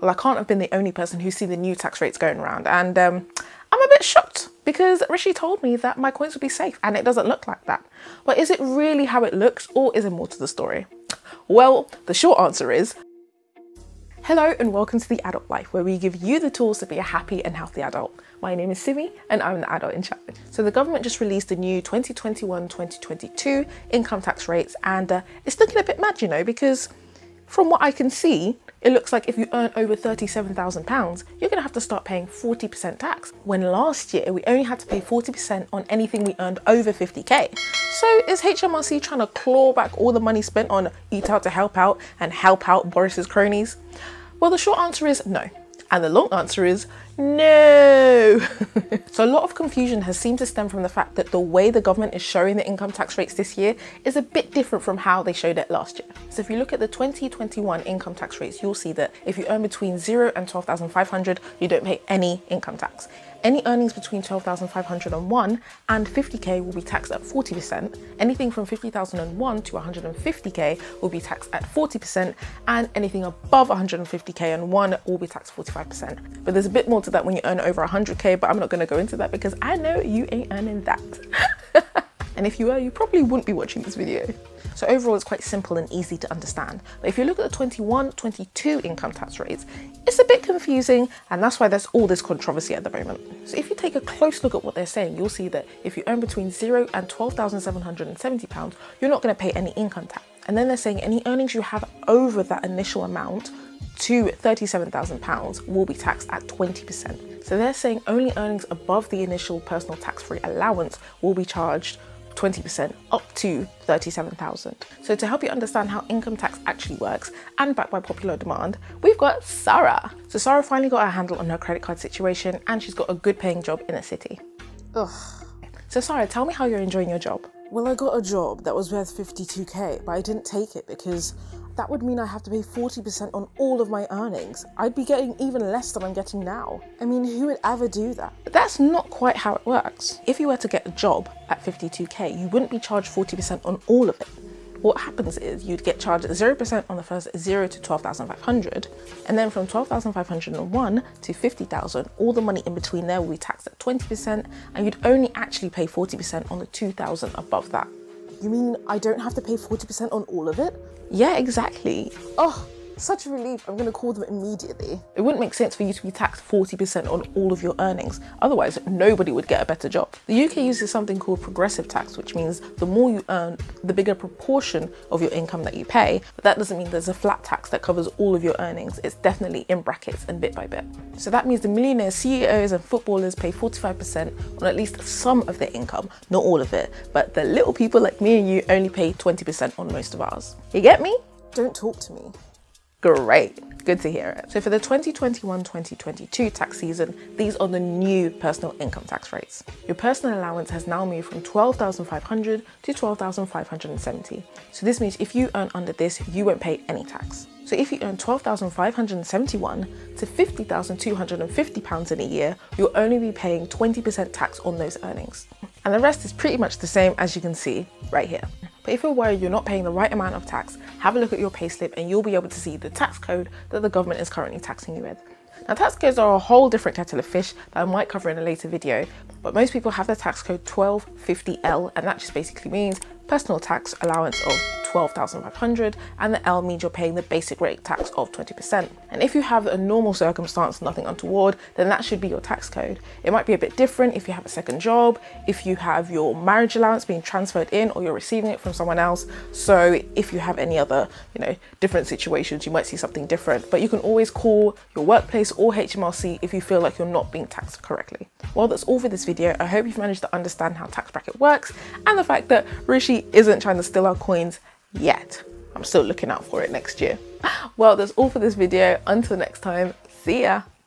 Well, I can't have been the only person who's seen the new tax rates going around, and um, I'm a bit shocked because Rishi told me that my coins would be safe, and it doesn't look like that. But is it really how it looks, or is there more to the story? Well, the short answer is Hello and welcome to The Adult Life, where we give you the tools to be a happy and healthy adult. My name is Simi and I'm the adult in charge. So, the government just released the new 2021 2022 income tax rates, and uh, it's looking a bit mad, you know, because from what I can see, it looks like if you earn over £37,000, you're going to have to start paying 40% tax. When last year we only had to pay 40% on anything we earned over 50k. So is HMRC trying to claw back all the money spent on Eat Out to Help Out and help out Boris's cronies? Well, the short answer is no. And the long answer is no. so, a lot of confusion has seemed to stem from the fact that the way the government is showing the income tax rates this year is a bit different from how they showed it last year. So, if you look at the 2021 income tax rates, you'll see that if you earn between 0 and 12,500, you don't pay any income tax. Any earnings between 12,501 and 50k will be taxed at 40%. Anything from 50,001 to 150k will be taxed at 40%, and anything above 150k and one will be taxed 45%. But there's a bit more to that when you earn over 100k, but I'm not going to go into that because I know you ain't earning that. and if you were, you probably wouldn't be watching this video. So overall, it's quite simple and easy to understand. But if you look at the 21, 22 income tax rates, it's a bit confusing, and that's why there's all this controversy at the moment. So if you take a close look at what they're saying, you'll see that if you earn between zero and 12,770 pounds, you're not going to pay any income tax. And then they're saying any earnings you have over that initial amount to £37,000 will be taxed at 20%. So they're saying only earnings above the initial personal tax free allowance will be charged 20% up to 37,000. So to help you understand how income tax actually works and backed by popular demand, we've got Sarah. So Sarah finally got a handle on her credit card situation and she's got a good paying job in a city. Ugh. So Sarah, tell me how you're enjoying your job. Well, I got a job that was worth 52k, but I didn't take it because that would mean I have to pay 40% on all of my earnings. I'd be getting even less than I'm getting now. I mean, who would ever do that? But that's not quite how it works. If you were to get a job at 52k, you wouldn't be charged 40% on all of it. What happens is you'd get charged 0% on the first 0 to 12,500, and then from 12,501 to 50,000, all the money in between there will be taxed at 20%, and you'd only actually pay 40% on the 2,000 above that. You mean I don't have to pay 40% on all of it? Yeah, exactly. Oh, such a relief. I'm going to call them immediately. It wouldn't make sense for you to be taxed 40% on all of your earnings. Otherwise, nobody would get a better job. The UK uses something called progressive tax, which means the more you earn, the bigger proportion of your income that you pay. But that doesn't mean there's a flat tax that covers all of your earnings. It's definitely in brackets and bit by bit. So that means the millionaires, CEOs, and footballers pay 45% on at least some of their income, not all of it. But the little people like me and you only pay 20% on most of ours. You get me? Don't talk to me. Great, good to hear it. So for the 2021-2022 tax season, these are the new personal income tax rates. Your personal allowance has now moved from 12,500 to 12,570. So this means if you earn under this, you won't pay any tax. So if you earn 12,571 to 50,250 pounds in a year, you'll only be paying 20% tax on those earnings. And the rest is pretty much the same as you can see right here. But if you're worried you're not paying the right amount of tax, have a look at your payslip and you'll be able to see the tax code that the government is currently taxing you with. Now tax codes are a whole different kettle of fish that I might cover in a later video, but most people have the tax code 1250L and that just basically means personal tax allowance of 12,500 and the L means you're paying the basic rate tax of 20%. And if you have a normal circumstance, nothing untoward, then that should be your tax code. It might be a bit different if you have a second job, if you have your marriage allowance being transferred in or you're receiving it from someone else. So if you have any other, you know, different situations, you might see something different, but you can always call your workplace or HMRC if you feel like you're not being taxed correctly. Well, that's all for this video. I hope you've managed to understand how tax bracket works and the fact that Rishi isn't trying to steal our coins yet. I'm still looking out for it next year. Well, that's all for this video. Until next time, see ya.